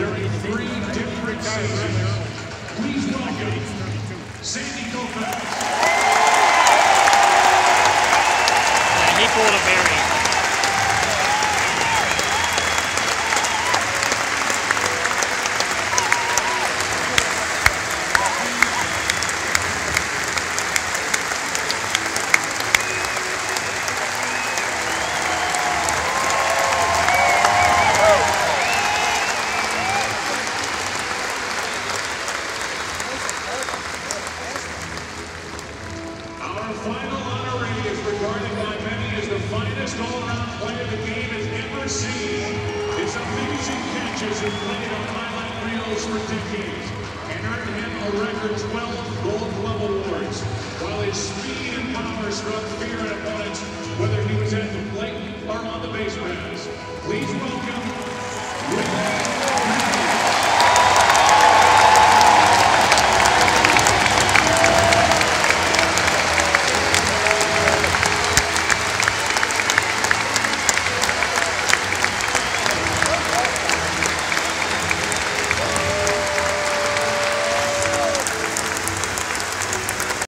during three different seasons. Please welcome Sandy Koufax. he pulled a Barry. Final honoree is regarded by many as the finest all-around player the game has ever seen. His amazing catches have played on highlight reels for decades and earned him a record 12 Gold Glove Awards, while his speed and power struck fear in opponents, whether he was at the